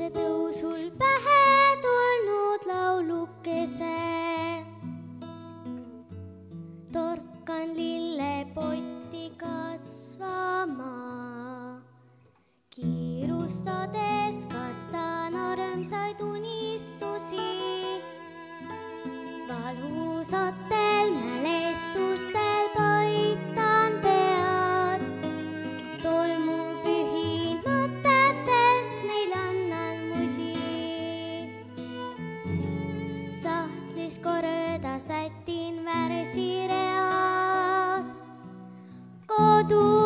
päikesetõusul pähe tulnud laulukese. torkan lillepotti kasvama, kiirustades kastan armsaid unistusi valusatel mäel. saittiin värisireat kotiin.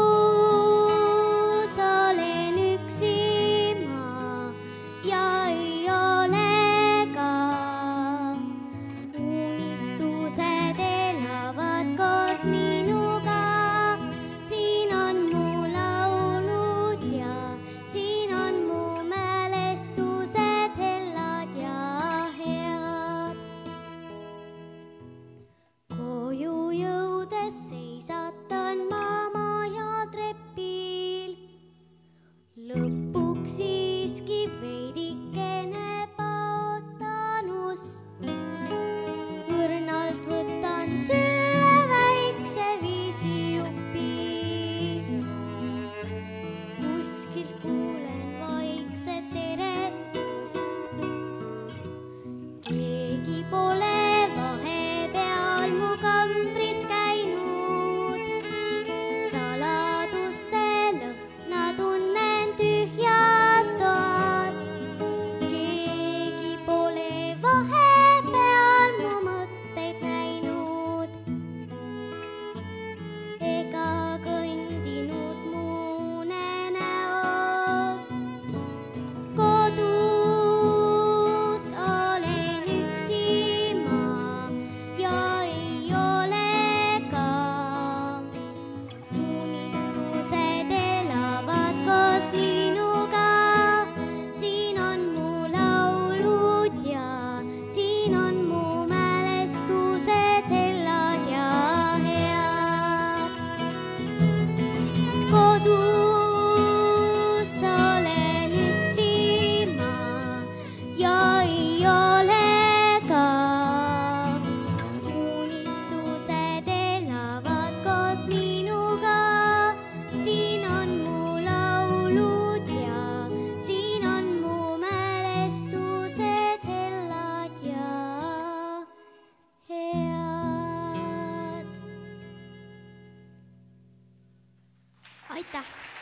siiski veidikene paotanust. õrnalt võtan söö. aitäh!